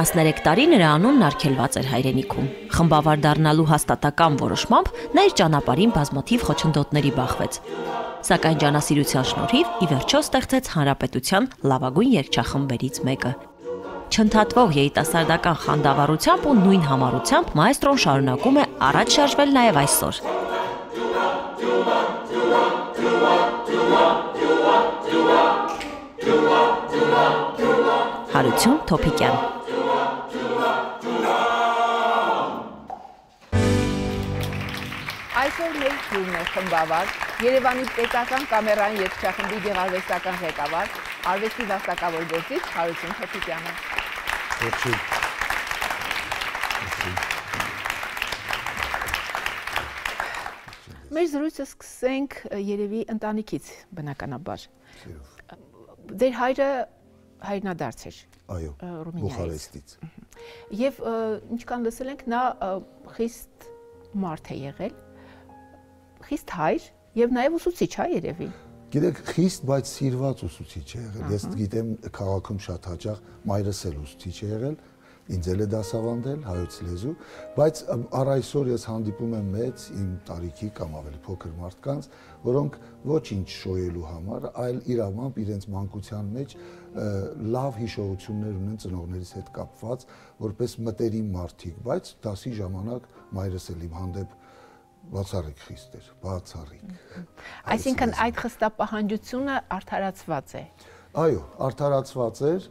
13 տարի նրա անունն արգելված էր հայրենիքում։ Խմբավար դառնալու հաստատական որոշմամբ նա իր ճանապարհին բազմաթիվ խոչընդոտների բախվեց։ Սակայն ջանասիրության շնորհիվ ի վերջո ստեղծեց հանրապետության լավագույն երգչախմբերից մեկը։ Չընդհատվող երիտասարդական խանդավառությամբ ու նույն համառությամբ մայստրոն շարունակում է առաջ շարժվել նաև այսօր։ Հարություն Թոփիկյան Այսօր մեր թուրն է խմբավար Երևանի պետական կամերային երգչախմբի գեղարվեստական ղեկավար արվեստի վաստակավոր գործիչ Հարություն Թոփիկյանը։ Ոչի։ Մեր զրույցը սկսենք երևի ընտանիքից բնականաբար։ Ձեր հայրը հայրնադարձ էր։ Այո, Բուխարեստից։ Եվ ինչքան լսել ենք, նա խիստ մարդ է եղել, խիստ հայր եւ նաեւ ուսուցիչ հա երևի։ Գիտեք, խիստ, բայց սիրված ուսուցիչ է եղել։ Ես գիտեմ քաղաքում շատ հաճախ մայրս էլ ուսուցիչ է եղել, ինձ էլ է դասավանդել հայոց լեզու, բայց առ այսօր ես հանդիպում եմ մեծ իմ տարիքի կամ ավելի փոքր մարդկանց, որոնք ոչինչ շոյելու համար, այլ իրավամբ իրենց մանկության մեջ լավ հիշողություններ ունեն ծնողներից հետ կապված, որպես մտերիմ մարդիկ, բայց դասի ժամանակ մայրս էլ իմ հանդեպ բացառիկ խիստ էր, բացառիկ։ Այսինքն այդ խստապահանջությունը արդարացված է։ Այո, արդարացված էր,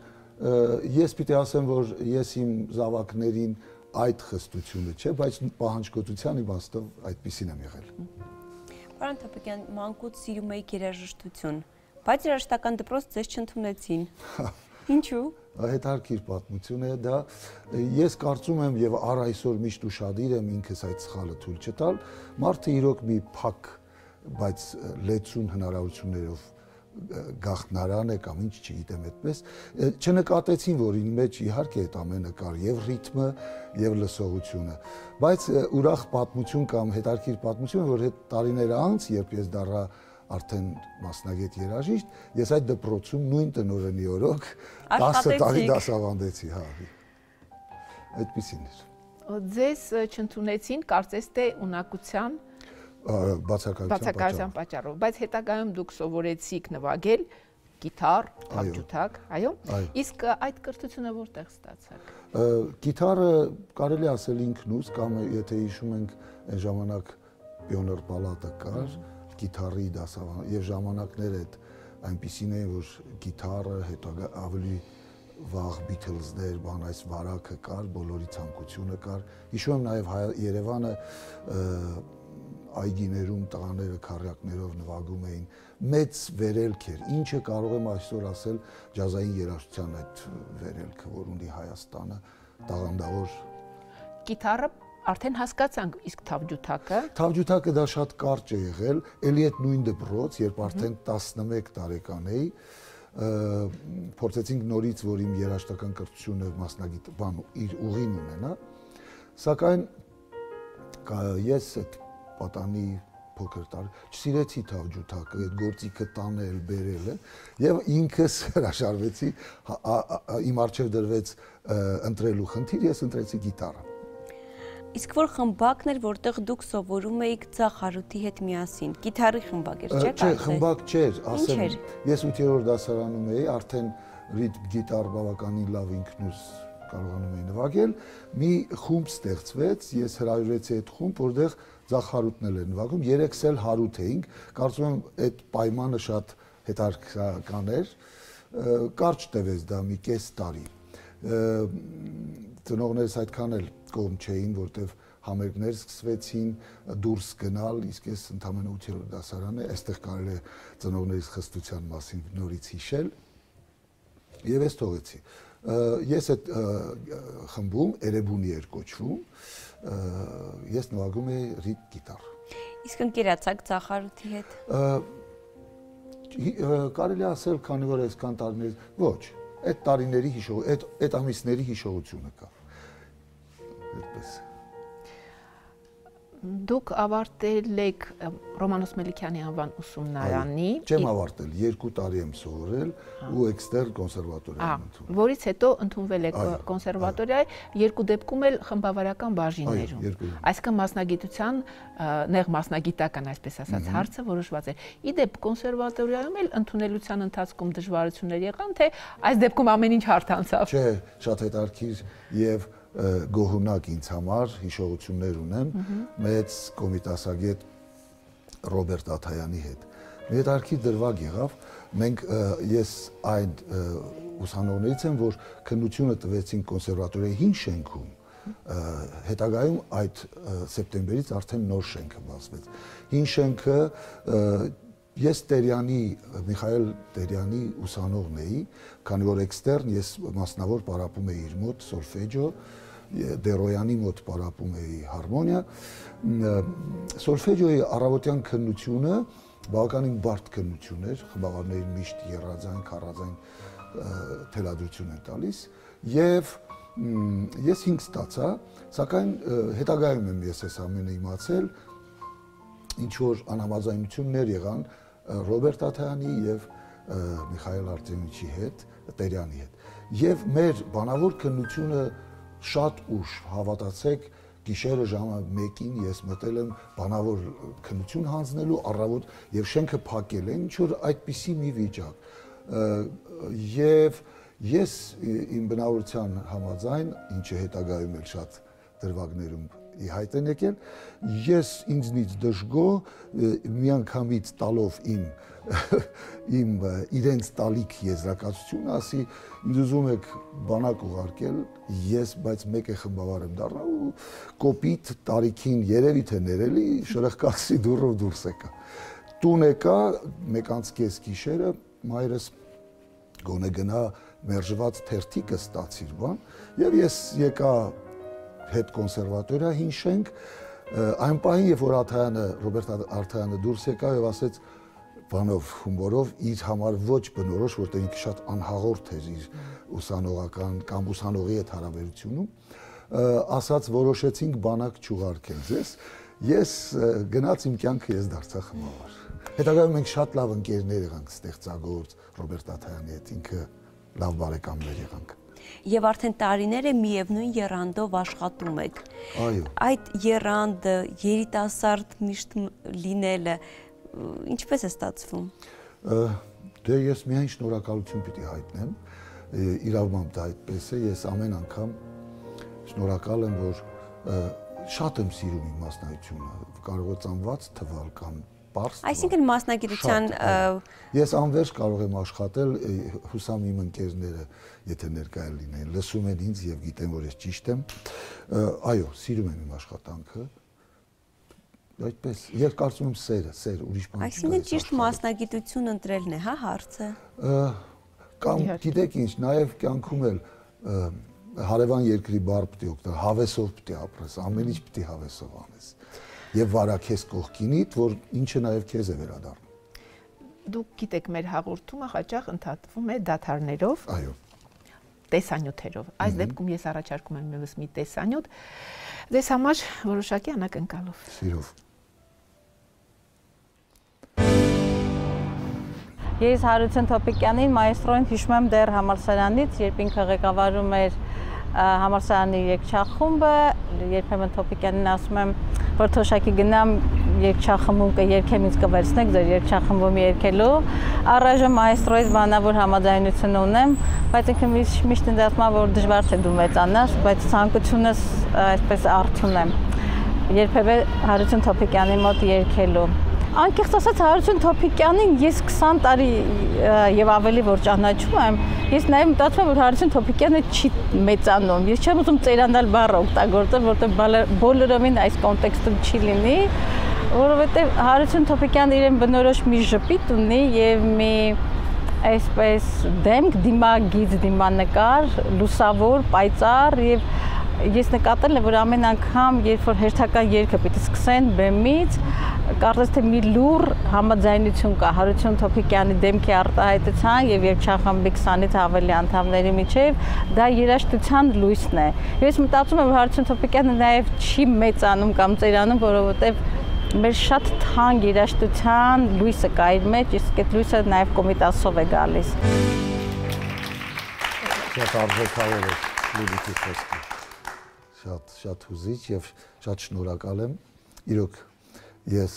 ես պիտի ասեմ, որ ես իմ զավակներին այդ խստությունը չէ, բայց պահանջկոտության իմաստով այդպեսին եմ եղել։ Պարոն Թապիկյան, մանկուց սիրում եք երաժշտություն, բայց երաժշտական դպրոց ձեզ չընդունեցին։ Ինչու։ Հետարքիր պատմություն է դա։ Ես կարծում եմ եւ առ այսօր միշտ ուշադիր եմ ինքս այդ սխալը թույլ չտալ։ Մարդը իրոք մի փակ, բայց լեցուն հնարավորություններով գախտնարան է կամ ինչ չգիտեմ այդպես չնկատեցին որ ինձ մեջ իհարկե այդ ամենը կար եւ ռիթմը եւ լսողությունը բայց ուրախ պատմություն կամ հետարքիր պատմություն որ հետ տարիներ անց երբ ես դառա արդեն մասնագետ երաժիշտ, ես այդ դպրոցում նույն տնօրենի օրոք 10 տարի դասավանդեցի, հա։ Այդպեսին էր։ Ձեզ չընդունեցին, կարծես թե ունակության բացակայության պատճառով, բայց հետագայում դուք սովորեցիք նվագել գիտար, թավջութակ, այո։ Իսկ այդ կրթությունը որտեղ ստացաք։ Գիտարը կարելի ասել ինքնուց կամ եթե հիշում ենք այն ժամանակ պիոներ պալատը կար, գիտարի դասավան եւ ժամանակներ այդ այնպիսին էին որ գիտարը հետո ավելի վաղ Beatles-ներ, բան այս վարակը կար, բոլորի ցանկությունը կար։ Հիշում եմ նաև Երևանը այգիներում տղաները քարյակներով նվագում էին մեծ վերելք էր ինչը կարող եմ այսօր ասել ջազային երաժշտության այդ վերելքը որ ունի Հայաստանը տաղանդավոր գիտարը արդեն հասկացանք իսկ թավջութակը թավջութակը դա շատ կարճ է եղել ելի այդ նույն դպրոց երբ արդեն 11 տարեկան էի փորձեցինք նորից որ իմ երաժշտական կրթությունը մասնագիտ բան իր ուղին ունենա սակայն ես այդ պատանի փոքր տար չսիրեցի թավջութակը այդ գործիքը տանել բերելը եւ ինքս հրաշարվեցի իմ արժեվ դրվեց ընտրելու խնդիր ես ընտրեցի գիտարը Իսկ որ խմբակն էր, որտեղ դուք սովորում էիք Ծախարութի հետ միասին։ Գիտարի խմբակ էր, չէ՞։ Չէ, խմբակ չէր, ասեմ։ Ես 8-րդ դասարանում էի, արդեն ռիթմ գիտար բավականին լավ ինքնուս կարողանում էի նվագել։ Մի խումբ ստեղծվեց, ես հրավիրեցի այդ խումբ, որտեղ Ծախարութն էլ էր նվագում, երեքս էլ հարութ էինք։ Կարծում եմ այդ պայմանը շատ հետաքրքրական էր։ Կարճ տևեց դա մի կես տարի ծնողներս այդքան էլ կողմ չէին, որտեվ համերգներ սկսվեցին դուրս գնալ, իսկ ես ընդամենը 8-րդ դասարան է, այստեղ կարելի է ծնողներիս խստության մասին նորից հիշել։ Եվ ես թողեցի։ Ես այդ խմբում Էրեբունի էր կոչվում, ես նվագում էի ռիթ գիտար։ Իսկ ընկերացակ Ծախարութի հետ։ Կարելի ասել, քանի որ այսքան տարիներ, ոչ, այդ տարիների հիշող, այդ այդ ամիսների հիշողությունը կա այդպես։ Դուք ավարտել եք Ռոմանոս Մելիքյանի անվան ուսումնարանի։ Չեմ ավարտել, 2 տարի եմ սովորել ու էքստերն կոնսերվատորիա եմ ընդունել։ Որից հետո ընդունվել եք կոնսերվատորիայի, երկու դեպքում էլ խմբավարական բաժիններում։ Այսինքն մասնագիտության նեղ մասնագիտական, այսպես ասած, հարցը որոշված էր։ Իդեպ կոնսերվատորիայում էլ ընդունելության ընթացքում դժվարություններ եղան, թե այս դեպքում ամեն ինչ հարթ անցավ։ Չէ, շատ հետաքրքիր եւ գոհունակ ինձ համար հիշողություններ ունեմ մեծ կոմիտասագետ Ռոբերտ Աթայանի հետ։ Մի հետարքի դրվագ եղավ, մենք ես այն ուսանողներից եմ, որ քննությունը տվեցին կոնսերվատորիայի հին շենքում հետագայում այդ սեպտեմբերից արդեն նոր շենքը բացվեց։ Հին շենքը ես Տերյանի Միխայել Տերյանի ուսանողն էի, քանի որ էքստերն ես մասնավոր պարապում էի իր մոտ սոլֆեջո, Դերոյանի մոտ պարապում էի հարմոնիա։ Սոլֆեջոյի առավոտյան քննությունը բավականին բարդ քննություն էր, խմբավորներին միշտ երազային, քարազային թելադրություն են տալիս եւ ես 5 ստացա, սակայն հետագայում եմ ես այս ամենը իմացել, ինչ որ անհամաձայնություններ եղան Ռոբերտ Աթայանի եւ Միխայել Արտեմիչի հետ, Տերյանի հետ։ Եվ մեր բանավոր քննությունը շատ ուշ հավատացեք գիշերը ժամը 1-ին ես մտել եմ բանավոր քննություն հանձնելու առավոտ եւ շենքը փակել են ինչ որ այդպիսի մի վիճակ եւ ես իմ բնավորության համաձայն ինչը հետագայում էլ շատ դրվագներում ի հայտ են եկել ես ինձնից դժգո միանգամից տալով իմ իմ իրենց տալիք եզրակացությունը ասի ինձ ուզում եք բանակ ուղարկել ես բայց մեկ է խմբավար եմ դառնա ու կոպիտ տարիքին երևի թե ներելի շրխկացի դուրով դուրս եկա տուն եկա մեկ անց կես գիշերը մայրս գոնե գնա մերժված թերթիկը ստացիր բան եւ ես եկա հետ կոնսերվատորիա հին շենք այն պահին երբ որ Աթայանը Ռոբերտ Աթայանը դուրս եկավ եւ ասեց բանով հումորով իր համար ոչ բնորոշ, որտեղ ինքը շատ անհաղորդ էր իր ուսանողական կամ ուսանողի հետ հարաբերությունում, ասած որոշեցինք բանակ չուղարկել ձեզ։ Ես գնաց իմ կյանքը ես դարձա խմավար։ Հետագայում մենք շատ լավ ընկերներ եղանք ստեղծագործ Ռոբերտ Աթայանի հետ, ինքը լավ բարեկամներ եղանք եւ արդեն տարիներ է միևնույն երանդով աշխատում եք։ Այո։ Այդ երանդը երիտասարդ միշտ լինելը ինչպես է ստացվում։ Դե ես միայն շնորհակալություն պիտի հայտնեմ։ Իրավամբ դա այդպես է, ես ամեն անգամ շնորհակալ եմ, որ շատ եմ սիրում իմ մասնայությունը։ Կարող է ծանված թվալ կամ པարս։ Այսինքն մասնագիտության ես անverջ կարող եմ աշխատել, հուսամ իմ ընկերները, եթե ներկայ լինեն, լսում են ինձ եւ գիտեն, որ ես ճիշտ եմ։ Այո, սիրում եմ իմ աշխատանքը այդպես ես կարծում եմ սերը, սեր ուրիշ բան չի։ Այսինքն ճիշտ մասնագիտություն ընտրելն է, հա, հարցը։ Կամ գիտեք ինչ, նաև կյանքում էլ հարևան երկրի բառ պիտի օգտվես, հավեսով պիտի ապրես, ամեն ինչ պիտի հավեսով անես։ Եվ վարա քեզ կողքինիդ, որ ինչը նաև քեզ է վերադառնում։ Դուք գիտեք, մեր հաղորդումը հաճախ ընդհատվում է դաթարներով։ Այո տեսանյութերով։ Այս դեպքում ես առաջարկում եմ եւս մի տեսանյութ դες համար որոշակի անակնկալով։ Սիրով։ Ես Հարություն Թոպիկյանին մայստրոին հիշում եմ դեռ համալսարանից, երբ ինքը ղեկավարում էր համալսարանի երկչախումբը, երբեմն Թոպիկյանին ասում եմ, որ թոշակի գնամ երկչախմբում կերքեմ ինձ կվերցնեք ձեր երկչախմբում երկելու։ Առայժմ մայստրոյից բանավոր համաձայնություն ունեմ, բայց ինքը միշտ է, որ դժվար թե դու մեծանաս, բայց ցանկությունս այսպես արթուն եմ։ Երբևէ Հարություն Թոպիկյանի մոտ երկելու անկեղծ ասած Հարություն Թոփիկյանին ես 20 տարի եւ ավելի որ ճանաչում եմ, ես նաեւ մտածում եմ որ Հարություն Թոփիկյանը չի մեծանում։ Ես չեմ ուզում ծերանալ բառը օգտագործել, որտեղ բոլորովին այս կոնտեքստում չի լինի, որովհետեւ Հարություն Թոփիկյանը իրեն բնորոշ մի ժպիտ ունի եւ մի այսպես դեմք դիմագիծ դիմանկար, լուսավոր, պայծառ եւ ես նկատել եմ, որ ամեն անգամ, երբ որ հերթական երգը պիտի սկսեն բեմից, կարծես թե մի լուր համաձայնություն կա. Հարություն Թոփիկյանի դեմքի արտահայտության եւ երգչախմբի 20-ից ավելի անդամների միջեւ, դա երաժշտության լույսն է։ Ես մտածում եմ, Հարություն Թոփիկյանը նաեւ չի մեծանում կամ ծերանում, որովհետեւ մեր շատ թանկ երաժշտության լույսը կա իր մեջ, իսկ այդ լույսը նաեւ կոմիտասով է գալիս։ Շատ արժեքավոր է Լիլիթի խոսքը։ Շատ շատ հուզիչ եւ շատ շնորհակալ եմ։ Իրոք ես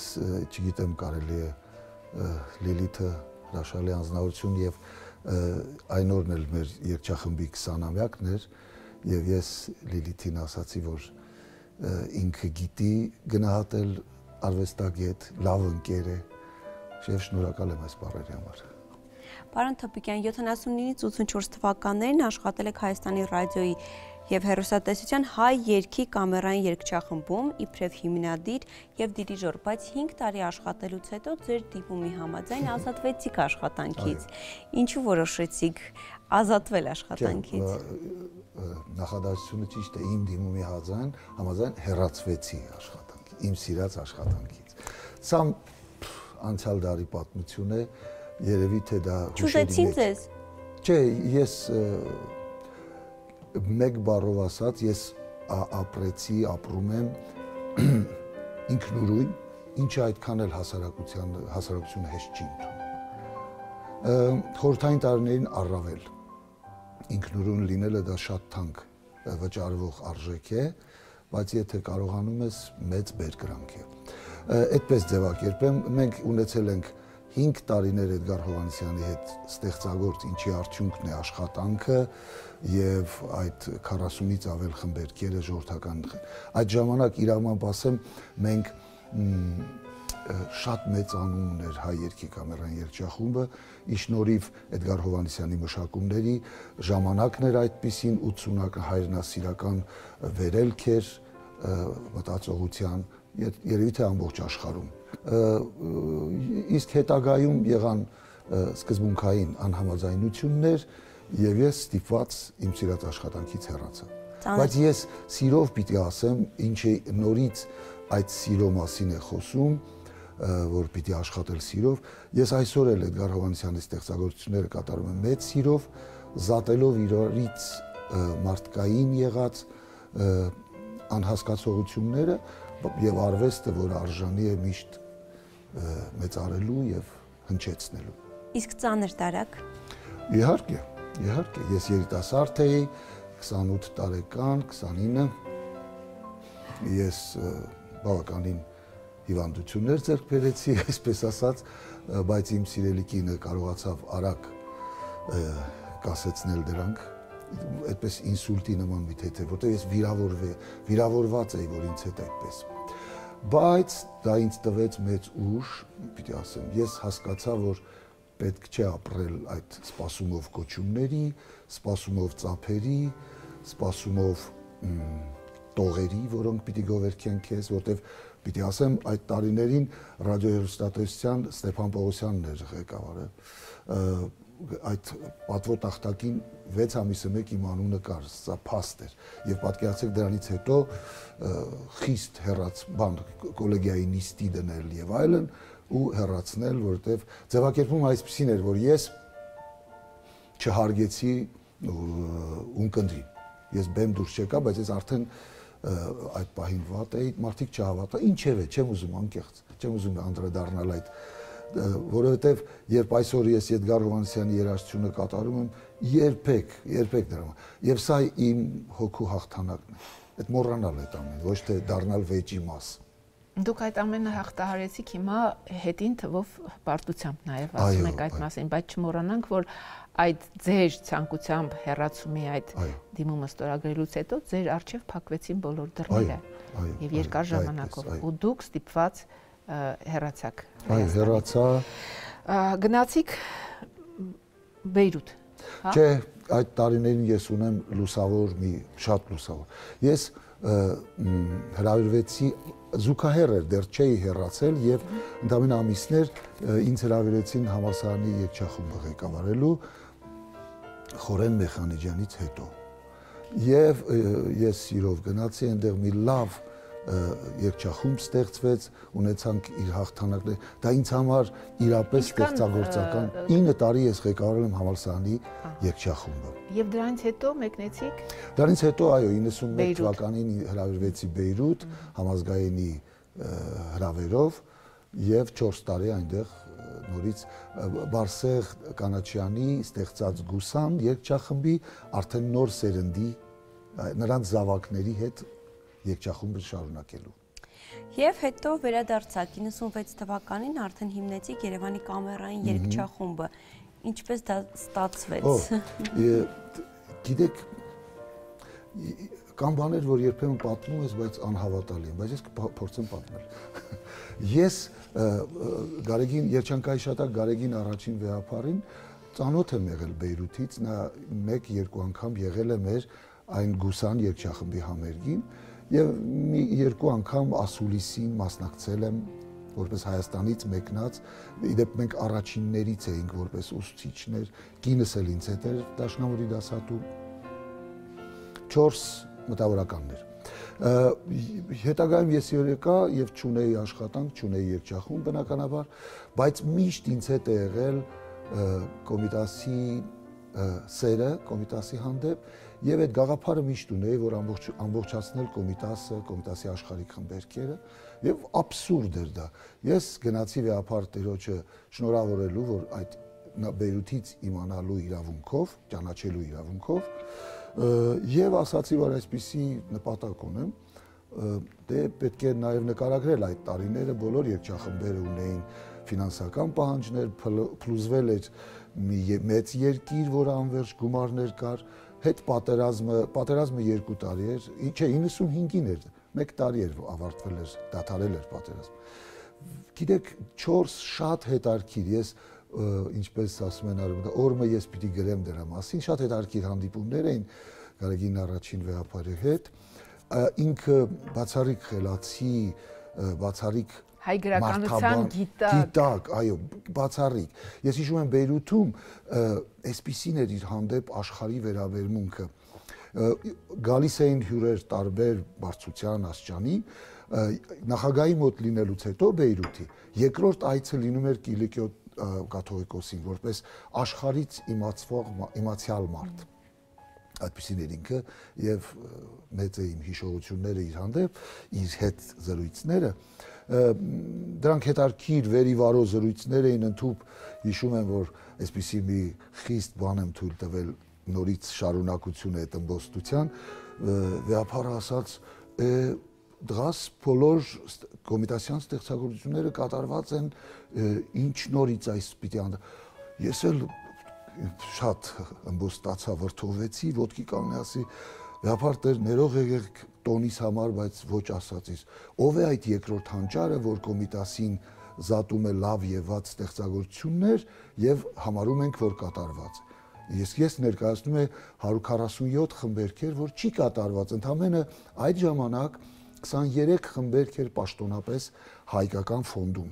չգիտեմ կարելի է Լիլիթը հրաշալի անznավորություն եւ այն օրն էլ մեր երգչախմբի 20-ամյակն էր եւ ես Լիլիթին ասացի որ ինքը գիտի գնահատել արվեստագետ, լավ ընկեր է։ Շեվ շնորհակալ եմ այս բառերի համար։ Պարոն Թոպիկյան, 79-ից 84 թվականներին աշխատել եք Հայաստանի ռադիոյի եւ հերոսատեսության հայ երկի կամերային երգչախմբում իբրև հիմնադիր եւ դիրիժոր, բայց 5 տարի աշխատելուց հետո ձեր դիպումի համաձայն ազատվեցիք աշխատանքից։ Ինչու որոշեցիք ազատվել աշխատանքից։ Նախադասությունը ճիշտ է, իմ դիմումի հազան համաձայն հերացվեցի աշխատանքի, իմ սիրած աշխատանքից։ Սա անցյալ դարի պատմություն է, երևի թե դա հուշերի մեջ։ ձեզ։ Չէ, ես մեկ բառով ասած ես ապրեցի, ապրում եմ ինքնուրույն, ինչը այդքան էլ հասարակության հասարակությունը հեշտ չի ընդունում։ Խորթային տարիներին առավել ինքնուրույն լինելը դա շատ թանկ վճարվող արժեք է, բայց եթե կարողանում ես մեծ բերկրանք է։ Այդպես ձևակերպեմ, մենք ունեցել ենք 5 տարիներ Էդգար Հովանեսյանի հետ ստեղծագործ ինչի արդյունքն է աշխատանքը եւ այդ 40-ից ավել խմբերքերը ժողովրդական այդ ժամանակ իրավամբ ասեմ մենք շատ մեծ անուն ուներ հայ երկի կամերան երգչախումբը իշնորիվ Էդգար Հովանեսյանի մշակումների ժամանակն էր այդպեսին 80-ական հայրենասիրական վերելք էր մտածողության երևի թե ամբողջ աշխարհում իսկ հետագայում եղան սկզբունքային անհամաձայնություններ եւ ես ստիպված իմ սիրած աշխատանքից հեռացա բայց ես սիրով պիտի ասեմ ինչի նորից այդ սիրո մասին է խոսում որ պիտի աշխատել սիրով ես այսօր էլ Էդգար Հովանեսյանի ստեղծագործությունները կատարում եմ մեծ սիրով զատելով իրարից մարդկային եղած անհասկացողությունները եւ արվեստը, որ արժանի է միշտ մեծարելու եւ հնչեցնելու։ Իսկ ծանր տարակ։ Իհարկե, իհարկե, ես երիտասարդ էի 28 տարեկան, 29 ես բավականին հիվանդություններ ձեռք բերեցի, այսպես ասած, բայց իմ սիրելի կինը կարողացավ արագ կասեցնել դրանք այդպես ինսուլտի նման մի թեթե, որտեղ ես վիրավորվե, վիրավորված էի, որ ինձ հետ այդպես բայց դա ինձ տվեց մեծ ուժ, պիտի ասեմ, ես հասկացա, որ պետք չէ ապրել այդ սպասումով կոչումների, սպասումով ծափերի, սպասումով տողերի, որոնք պիտի գովերքեն քեզ, որտեվ պիտի ասեմ, այդ տարիներին ռադիոհեռուստատեսության Ստեփան Պողոսյանն էր ղեկավարը այդ պատվո տախտակին 6 ամիսը մեկ իմ անունը կար, սա փաստ էր։ Եվ պատկերացեք դրանից հետո խիստ հերաց բան կոլեգիայի նիստի դնել եւ այլն ու հերացնել, որովհետեւ ձևակերպում այսպեսին էր, որ ես չհարգեցի ունկնդրին։ Ես բեմ դուրս չեկա, բայց ես արդեն այդ պահին վատ էի, մարդիկ չհավատա, ինչև է, չեմ ուզում անկեղծ, չեմ ուզում անդրադառնալ այդ որովհետև երբ այսօր ես Էդգար Հովանեսյանի երաժշտությունը կատարում եմ, երբեք, երբեք դրա։ Եվ սա իմ հոգու հաղթանակն է։ Այդ մոռանալ այդ ամեն, ոչ թե դառնալ վեճի մաս։ Դուք այդ ամենը հաղթահարեցիք հիմա հետին թվով պարտությամբ նաև ասում եք այդ մասին, բայց չմոռանանք, որ այդ ձեր ցանկությամբ հերացումի այդ դիմումը ստորագրելուց հետո ձեր արժև փակվեցին բոլոր դռները եւ երկար ժամանակով ու դուք ստիպված հերացաք այո հերացա գնացիք Բեյրութ հա? Չէ այդ տարիներին ես ունեմ լուսավոր մի շատ լուսավոր ես հրավիրվեցի զուգահեռ էր դեռ չէի հեռացել եւ ընդամենը ամիսներ ինձ հրավիրեցին համասարանի երգչախումբը ղեկավարելու Խորեն Մեխանիջյանից հետո Եվ ես սիրով գնացի այնտեղ մի լավ երկչախումբ ստեղծվեց, ունեցանք իր հաղթանակներ։ Դա ինձ համար իրապես ստեղծագործական 9 տարի ես ղեկավարել եմ համալսարանի երկչախումբը։ Եվ դրանից հետո մեկնեցիք։ Դրանից հետո այո 91 թվականին հրավիրվեցի Բեյրութ համազգայինի հրավերով եւ 4 տարի այնտեղ նորից Բարսեղ Կանաչյանի ստեղծած Գուսան երկչախմբի արդեն նոր սերնդի նրանց զավակների հետ երկչախումբը շարունակելու։ Եվ հետո վերադարձակ 96 թվականին արդեն հիմնեցիք Երևանի կամերային երկչախումբը։ Ինչպես դա ստացվեց։ Գիտեք, կան բաներ, որ երբեմն պատմում ես, բայց անհավատալի են, բայց ես կփորձեմ պատմել։ Ես Գարեգին Երջանկայի շատակ Գարեգին առաջին վեհապարին ծանոթ եմ եղել Բեյրութից, նա 1-2 անգամ եղել է մեր այն Գուսան երկչախմբի համերգին եւ մի երկու անգամ ասուլիսին մասնակցել եմ որպես Հայաստանից մեկնած, իդեպ մենք առաջիններից էինք որպես ուսուցիչներ, կինս էլ ինձ հետ էր դաշնամուրի դասատու 4 մտավորականներ։ Հետագայում ես երեկա եւ ճունեի աշխատանք, ճունեի երջախում բնականաբար, բայց միշտ ինձ հետ է եղել կոմիտասի սերը, կոմիտասի հանդեպ Եվ այդ գաղափարը միշտ ունեի, որ ամբողջ ամբողջացնել կոմիտասը, կոմիտասի աշխարհիկ խմբերքերը, եւ абսուրդ էր դա։ Ես գնացի վեապար տերոջը շնորհավորելու, որ այդ Բեյրութից իմանալու իրավունքով, ճանաչելու իրավունքով, եւ ասացի, որ այսպիսի նպատակ ունեմ, դե պետք է նաեւ նկարագրել այդ տարիները բոլոր երկչախմբերը ունեին ֆինանսական պահանջներ, փլուզվել էր մի մեծ երկիր, որը անverջ գումարներ կար, հետ պատերազմը, պատերազմը 2 տարի էր, չէ 95-ին էր, 1 տարի էր ավարտվել էր, դադարել էր պատերազմը։ Գիտեք, 4 շատ հետարքիր, ես ինչպես ասում են արևը, օրը ես պիտի գրեմ դրա մասին, շատ հետարքիր հանդիպումներ էին Գարեգին առաջին վեհապարի հետ։ Ինքը բացառիկ խելացի, բացառիկ հայ գրականության գիտակ գիտակ, այո, բացառիկ։ Ես հիշում եմ Բեյրութում այսպիսին էր իր հանդեպ աշխարհի վերաբերմունքը։ Գալիս էին հյուրեր տարբեր բարձրության աստիճանի, նախագահի մոտ լինելուց հետո Բեյրութի երկրորդ այցը լինում էր Կիլիկիո կաթողիկոսին որպես աշխարից իմացվող իմացյալ մարդ այդպեսին էր ինքը եւ մեծ է իմ հիշողությունները իր հանդեպ իր հետ զրույցները դրանք հետարքիր վերիվարո զրույցներ էին ընդཐུպ հիշում եմ որ այսպիսի մի խիստ բան եմ թույլ տվել նորից շարունակություն է տնբոստության վեապարը ասաց դրաս բոլոր կոմիտասյան ստեղծագործությունները կատարված են ինչ նորից այս պիտի անդա ես էլ շատ ըմբոստացա վրթովեցի ոտքի կանգնեցի Վեհապար Տեր ներող եղեք տոնիս համար, բայց ոչ ասածից։ Ով է այդ երկրորդ հանճարը, որ կոմիտասին զատում է լավ եւ վատ ստեղծագործություններ եւ համարում ենք, որ կատարված է։ Ես ես ներկայացնում եմ 147 խմբերքեր, որ չի կատարված։ Ընդամենը այդ ժամանակ 23 խմբերք էր պաշտոնապես հայկական ֆոնդում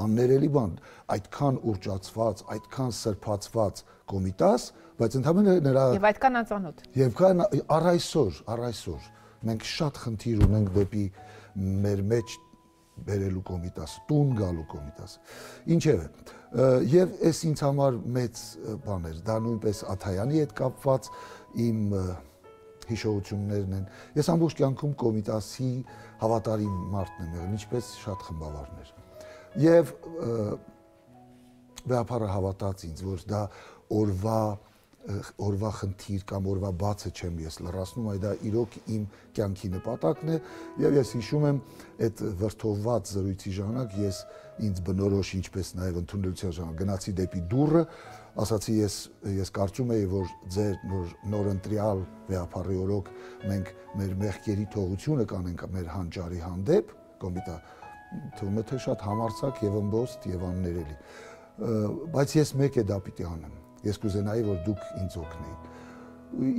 աններելի բան, այդքան ուրճացված, այդքան սրբացված կոմիտաս, բայց ընդհանրապես նրա Եվ այդքան անծանոթ։ Եվ կան առ այսօր, առ այսօր մենք շատ խնդիր ունենք դեպի մեր մեջ բերելու կոմիտաս, տուն գալու կոմիտաս։ Ինչևէ, եւ այս ինձ համար մեծ բան էր, դա նույնպես Աթայանի հետ կապված իմ հիշողություններն են։ Ես ամբողջ կյանքում կոմիտասի հավատարիմ մարդն եմ եղել, ինչպես շատ խմբավարներ եւ վեապարը հավատաց ինձ, որ դա օրվա օրվա խնդիր կամ օրվա բացը չեմ ես լրացնում, այլ դա իրոք իմ կյանքի նպատակն է եւ ես հիշում եմ այդ վրթովված զրույցի ժամանակ ես ինձ բնորոշ ինչպես նաեւ ընդունելության ժամանակ գնացի դեպի դուրը, ասացի ես ես կարծում եի որ ձեր նոր նոր ընտրյալ վեապարի օրոք մենք մեր մեղքերի թողությունը կանենք մեր հանճարի հանդեպ կոմիտա թվում է թե շատ համարցակ եւ ըմբոստ եւ աններելի բայց ես մեկ է դա պիտի անեմ ես կուզենայի որ դուք ինձ օգնեիք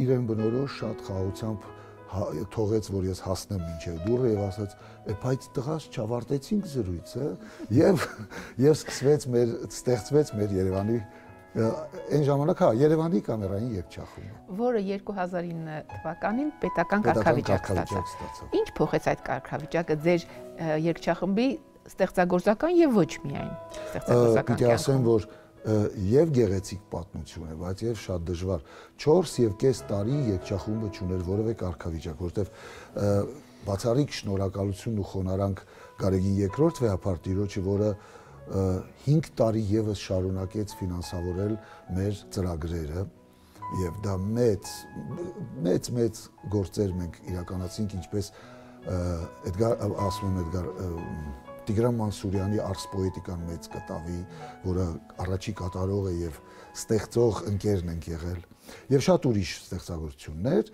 իրեն բնորոշ շատ խաղաղությամբ հա, թողեց որ ես հասնեմ մինչև դուրը եւ ասաց բայց տղաս չավարտեցինք զրույցը եւ եւ սկսվեց մեր ստեղծվեց մեր Երևանի այն ժամանակ հա Երևանի կամերային երգչախումբը, որը 2009 թվականին պետական կարգավիճակ ստացավ։ Ինչ փոխեց այդ կարգավիճակը ձեր երգչախմբի ստեղծագործական եւ ոչ միայն ստեղծագործական։ Պիտի ասեմ, որ եւ գեղեցիկ պատմություն է, բայց եւ շատ դժվար 4 եւ կես տարի երգչախումբը ճուներ որևէ կարգավիճակ, որովհետեւ բացառիկ շնորհակալություն ու խոնարանք Գարեգին երկրորդ վեհապար տիրոջը, որը 5 տարի եւս շարունակեց ֆինանսավորել մեր ծրագրերը եւ դա մեծ մեծ մեծ գործեր մենք իրականացինք ինչպես Էդգար ասում եմ Էդգար Տիգրան Մանսուրյանի Ars Poetica-ն մեծ կտավի, որը առաջի կատարող է եւ ստեղծող ընկերն ենք եղել եւ շատ ուրիշ ստեղծագործություններ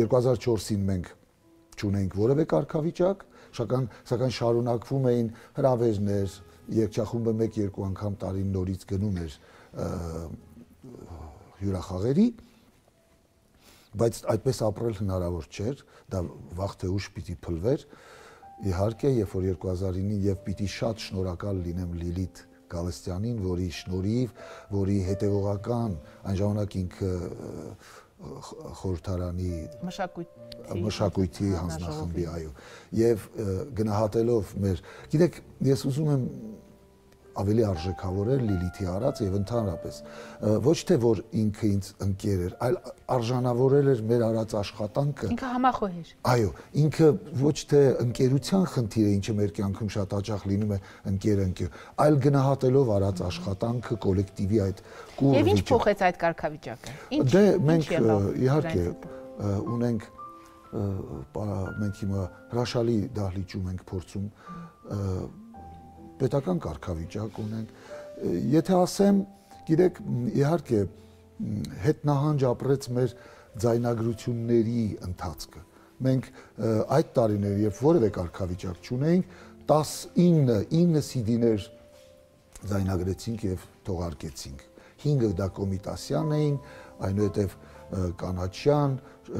2004-ին մենք ճունենք որևէ կարգավիճակ, շական սակայն շարունակվում էին հրավերներ, երկչախումբը 1-2 անգամ տարին նորից գնում էր հյուրախաղերի, բայց այդպես ապրել հնարավոր չէր, դա վաղ թե ուշ պիտի փլվեր։ Իհարկե, երբ որ 2009-ին եւ պիտի շատ շնորհակալ լինեմ Լիլիթ Գալստյանին, որի շնորհիվ, որի հետևողական այն ժամանակ ինքը խորհրդարանի մշակույթի մշակույթի հանձնախմբի, այո։ Եվ գնահատելով մեր, գիտեք, ես ուզում եմ ավելի արժեքավորել Լիլիթի արած եւ ընդհանրապես ոչ թե որ ինքը ինձ ընկեր էր, այլ արժանավորել էր մեր արած աշխատանքը։ Ինքը համախոհ էր։ Այո, ինքը ոչ թե ընկերության խնդիր է, ինչը մեր կյանքում շատ հաճախ լինում է ընկեր ընկեր, այլ գնահատելով արած աշխատանքը կոլեկտիվի այդ կուր Եվ ինչ փոխեց այդ կարգավիճակը։ Ինչ Դե մենք իհարկե ունենք մենք հիմա հրաշալի դահլիճում ենք փորձում պետական կարգավիճակ ունենք։ Եթե ասեմ, գիտեք, իհարկե հետ նահանջ ապրեց մեր ձայնագրությունների ընթացքը։ Մենք այդ տարիներ, երբ որևէ կարգավիճակ չունեինք, 19 9 CD-ներ ձայնագրեցինք եւ թողարկեցինք։ 5-ը դա Կոմիտասյան էին, այնուհետև Կանաչյան,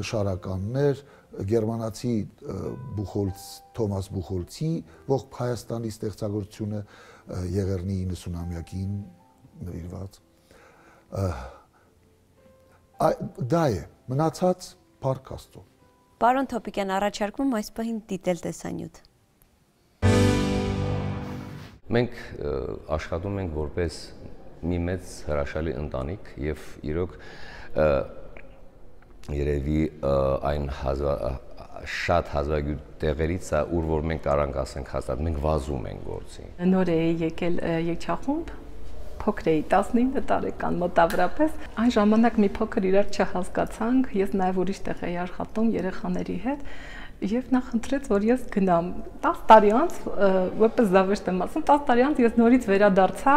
Շարականներ, գերմանացի Բուխոլց Թոմաս Բուխոլցի ողջ Հայաստանի ստեղծագործությունը Եղեռնի 90-ամյակին նվիրված դա է մնացած Փարք Աստծո Պարոն Թոպիկյան առաջարկում այս պահին դիտել տեսանյութ Մենք աշխատում ենք որպես մի մեծ հրաշալի ընտանիք եւ իրոք երևի այն հազվա շատ հազվագյուտ տեղերից է, ուր որ մենք կարանք ասենք հաստատ, մենք վազում ենք գործի։ Նոր էի եկել եկչախումբ, փոքր էի 19 տարեկան մոտավորապես այն ժամանակ մի փոքր իրար չհասկացանք ես նաև ուրիշ տեղ էի աշխատում երեխաների հետ եւ նա խնդրեց որ ես գնամ 10 տարի անց որպես զավեշտ եմ ասում 10 տարի անց ես նորից վերադարձա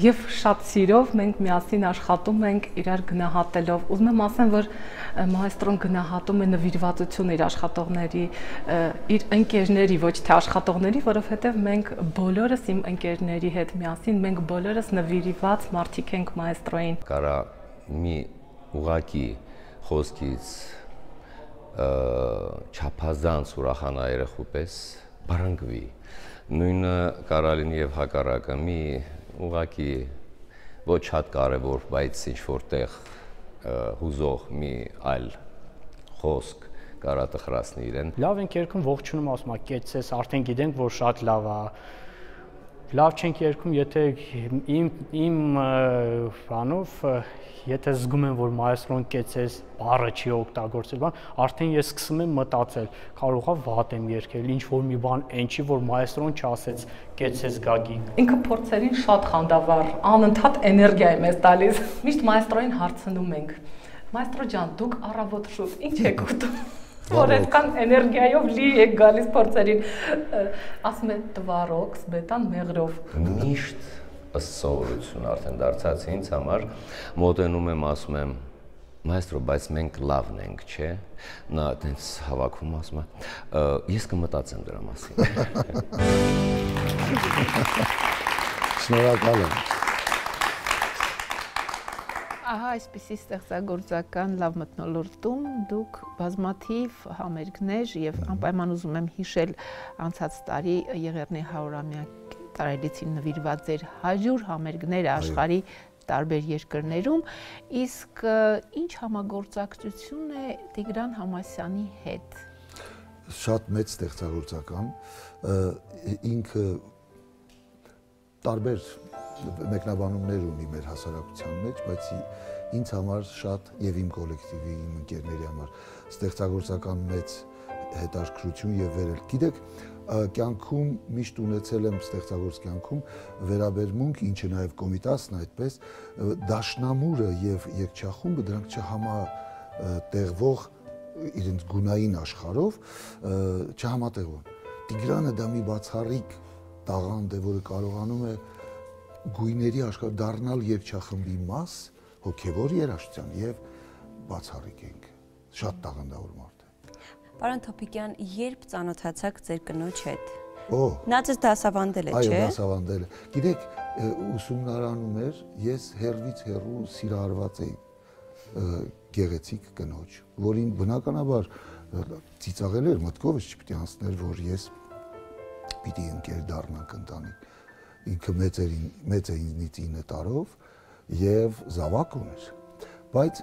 եւ շատ սիրով մենք միասին աշխատում ենք իրար գնահատելով։ Ուզում եմ ասեմ, որ մայստրոն գնահատում է նվիրվածություն իր աշխատողների, իր ընկերների, ոչ թե աշխատողների, որովհետեւ մենք բոլորս իմ ընկերների հետ միասին մենք բոլորս նվիրված մարդիկ ենք մայստրոին։ Կարա մի ուղակի խոսքից չափազանց ուրախանա երախու պես բարանգվի նույնը կարա լինի եւ հակառակը մի ուղակի ոչ շատ կարևոր, բայց ինչ որտեղ հուզող մի այլ խոսք կարա տխրացնի իրեն։ Լավ ենք երկում ողջունում ասում, կեցես, արդեն գիտենք, որ շատ լավ է լավ չենք երգում, եթե իմ իմ բանով եթե զգում եմ, որ մայստրոն կեցես բառը չի օգտագործել, բան, արդեն ես սկսում եմ մտածել, կարող է վատ եմ երգել, ինչ որ մի բան այն չի, որ մայստրոն չասեց կեցես գագի։ Ինքը փորձերին շատ խանդավառ, անընդհատ էներգիա է մեզ տալիս։ Միշտ մայստրոին հարցնում ենք. Մայստրո ջան, դուք առավոտ շուտ ինչ եք ուտում որ այդքան էներգիայով լի եք գալիս փորձերին ասում է տվարոք, սբետան մեղրով միշտ ըստ սովորություն արդեն դարձած ինձ համար մոտենում եմ ասում եմ մայստրո, բայց մենք լավն ենք, չէ։ Նա այդպես հավաքում ասում է, ես կմտածեմ դրա մասին։ Շնորհակալ եմ։ Ահա այսպիսի ստեղծագործական լավ մտնոլորտում դուք բազմաթիվ համերգներ եւ անպայման ուզում եմ հիշել անցած տարի Եղեռնի 100-ամյակ տարելիցին նվիրված ձեր 100 համերգներ աշխարհի տարբեր երկրներում, իսկ ինչ համագործակցություն է Տիգրան Համասյանի հետ։ Շատ մեծ ստեղծագործական ինքը տարբեր մեկնաբանումներ ունի մեր հասարակության մեջ, բայց ինձ համար շատ եւ իմ կոլեկտիվի, իմ ընկերների համար ստեղծագործական մեծ հետաքրքրություն եւ վերել։ Գիտեք, կյանքում միշտ ունեցել եմ ստեղծագործ կյանքում վերաբերմունք, ինչը նաև կոմիտասն այդպես, դաշնամուրը եւ եկչախումբը դրանք չհամա տեղվող իրենց գունային աշխարհով չհամատեղվում։ Տիգրանը դա մի բացառիկ տաղանդ է, որը կարողանում է գույների աշխարհ դառնալ եկչախմբի մաս հոգևոր երաշխության եւ բացառիկ ենք։ Շատ տաղանդավոր մարդ Պարոն Թոփիկյան, երբ ծանոթացաք ձեր կնոջ հետ։ Օ։ Նա ձեզ դասավանդել է, չէ՞։ Այո, դասավանդել է։ Գիտեք, ուսումնարանում էր, ես հերվից հերու սիրահարված էի գեղեցիկ կնոջ, որին բնականաբար ծիծաղել էր մտքովս չպիտի անցներ, որ ես պիտի ընկեր դառնանք ընտանիք։ Ինքը մեծ էր մեծ է ինձնից 9 տարով եւ զավակ ուներ։ Բայց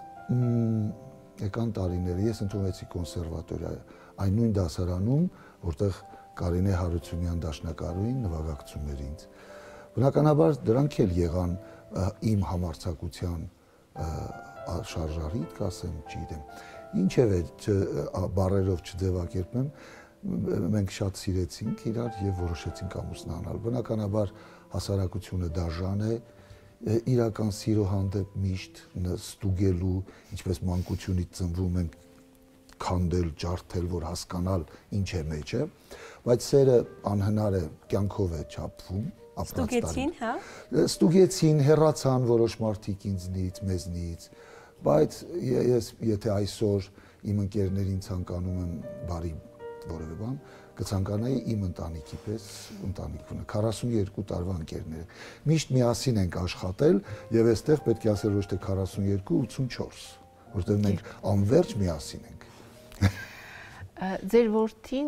եկան տարիները, ես ընդունվեցի կոնսերվատորիա, այն նույն դասարանում, որտեղ Կարինե Հարությունյան դաշնակարուին նվագակցում էր ինձ։ Բնականաբար դրանք էլ եղան իմ համարցակության շարժարիտ, կասեմ, չգիտեմ։ Ինչևէ, բարերով չձևակերպեմ, մենք շատ սիրեցինք իրար եւ որոշեցինք ամուսնանալ։ Բնականաբար հասարակությունը դաժան է, իրական սիրո հանդեպ միշտ ստուգելու, ինչպես մանկությունից ծնվում ենք քանդել, ջարդել, որ հասկանալ ինչ է մեջը, բայց սերը անհնար է, կյանքով է չափվում, Ստուգեցին, հա։ Ստուգեցին, հերացան որոշ մարդիկ ինձնից, մեզնից, բայց ես եթե այսօր իմ ընկերներին ցանկանում եմ բարի որևէ բան, կցանկանայի իմ ընտանիքի պես ընտանիք ունը 42 տարվա ընկերներ։ Միշտ միասին ենք աշխատել եւ այստեղ պետք է ասել ոչ թե 42, 84, որտեղ մենք անverջ միասին ենք։ Ձեր որդին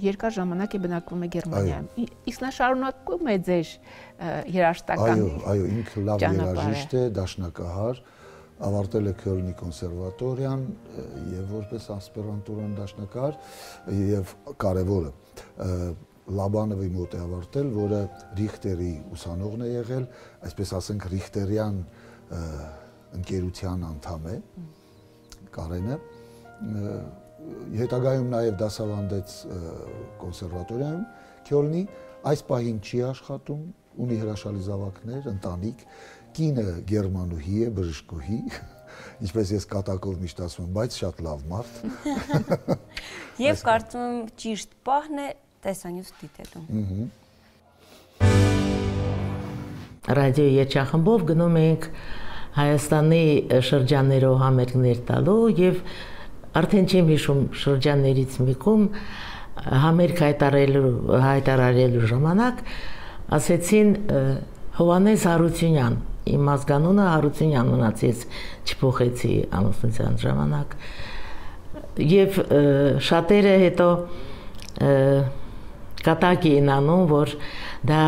երկար ժամանակ է բնակվում է Գերմանիայում։ Իսկ նա շարունակում է ձեր երաժշտական Այո, այո, ինքը լավ երաժիշտ է, դաշնակահար, ավարտել է Քյոլնի կոնսերվատորիան եւ որպես ասպիրանտուրան դաշնակահար եւ կարեւորը Լաբանովի մոտ է ավարտել, որը Ռիխտերի ուսանողն է եղել, այսպես ասենք Ռիխտերյան ընկերության անդամ է Կարենը հետագայում նաև դասավանդեց կոնսերվատորիայում Քյոլնի այս պահին չի աշխատում ունի հրաշալի զավակներ ընտանիք կինը գերմանուհի է, բժշկուհի, ինչպես ես կատակով միշտ ասում եմ, բայց շատ լավ մարդ։ Եվ կարծում եմ ճիշտ պահն է տեսանյութ դիտելու։ Ռադիո երջախմբով գնում ենք Հայաստանի շրջաններով համերգներ տալու եւ արդեն չեմ հիշում շրջաններից մեկում համերգ հայտարարելու հայտարարելու ժամանակ ասեցին Հովանես Հարությունյան իմ ազգանունը Հարությունյան մնաց, ես չփոխեցի ամուսնության ժամանակ։ Եվ շատերը հետո կատակ էին անում, որ դա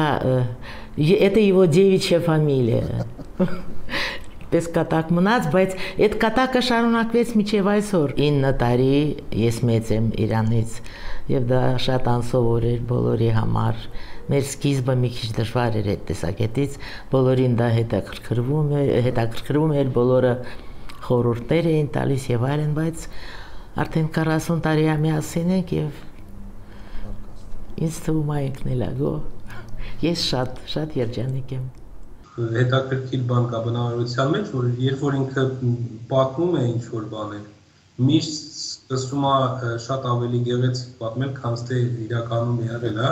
это его девичья фамилия պես կատակ մնաց, բայց այդ կատակը շարունակվեց մինչև այսօր։ 9 տարի ես մեծ եմ Իրանից եւ դա շատ անսովոր էր բոլորի համար մեր սկիզբը մի քիչ դժվար էր այդ տեսակետից, բոլորին դա հետաքրքրվում էր, հետաքրքրում էր, բոլորը խորհուրդներ էին տալիս եւ այլն, բայց արդեն 40 տարի է միասին ենք եւ ինձ թվում է ինքնելագո։ Ես շատ շատ երջանիկ եմ հետաքրքիր բան կա բնավորության մեջ, որ երբ որ ինքը պատմում է ինչ որ բաներ, միշտ սկսում է շատ ավելի գեղեցիկ պատմել, քան թե իրականում եղել է։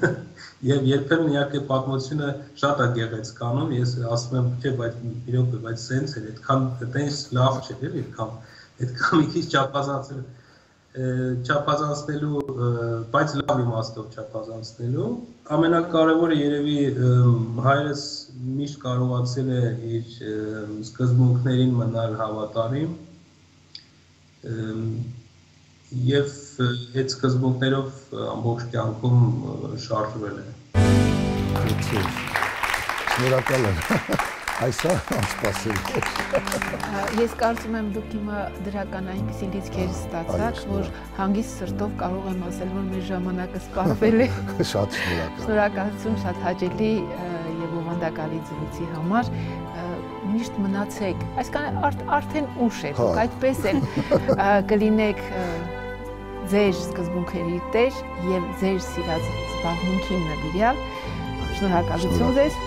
Եվ երբեմն իհարկե պատմությունը շատ է գեղեցիկ անում, ես ասում եմ, չէ, բայց իրոք, բայց սենց էր, այդքան այդպես լավ չէ, էլի, այդքան այդքան մի քիչ չափազանցել չափազանցնելու, բայց լավ իմաստով չափազանցնելու։ Ամենակարևորը երևի հայրս միշտ կարողացել է իր սկզբունքներին մնալ հավատարիմ եւ այդ սկզբունքներով ամբողջ կյանքում շարժվել է։ Շնորհակալ եմ։ Այսա անսպասելի։ Ես կարծում եմ դուք հիմա դրական այնպեսի լիցքեր ստացաք, որ հանգիստ սրտով կարող եմ ասել, որ մեր ժամանակը սպառվել է։ Շատ շնորհակալ։ Շնորհակալություն շատ հաճելի եւ ովանդակալի զրույցի համար միշտ մնացեք։ Այսքան արդեն ուշ է, դուք այդպես էլ կլինեք ձեր սկզբունքերի տեր եւ ձեր սիրած զբաղմունքին նվիրյալ։ Շնորհակալություն ձեզ։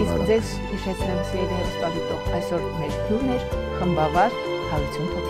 Իսկ ձեզ հիշեցնեմ սիրելի հեռուստադիտող այսօր մեր հյուրն էր խմբավար Հարություն Թոփիկյանը։